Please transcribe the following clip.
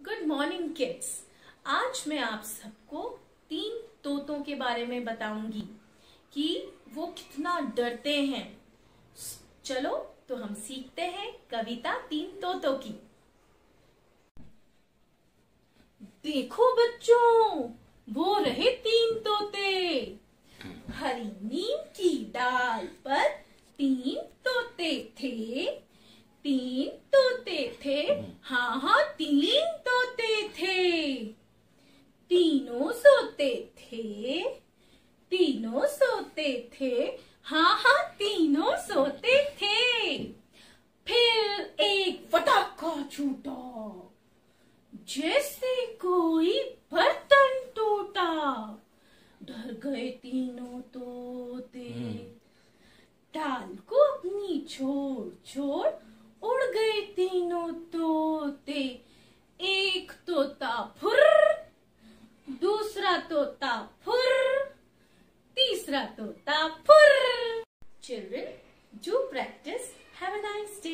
Good morning kids आज मैं आप सबको तीन तोतों के बारे में बताऊँगी कि वो कितना डरते हैं। चलो तो हम सीखते हैं कविता तीन तोतों की। देखो बच्चों, वो रहे तीन तोते। हरी नीम की डाल पर तीन तोते थे। तीन तोते थे। हाँ हाँ तीन तीनों सोते थे। तीनों सोते थे। हाँ हाँ तीनों सोते थे। फिर एक फटाका छूटा जैसे कोई बर्तन टूटा। डर गए तीनों तोते। डाल को अपनी छोड़ छोड़ उड़ गए तीनों तोते। एक तोता तोता फुर तीसरा तोता फुर। Children do practice have a nice day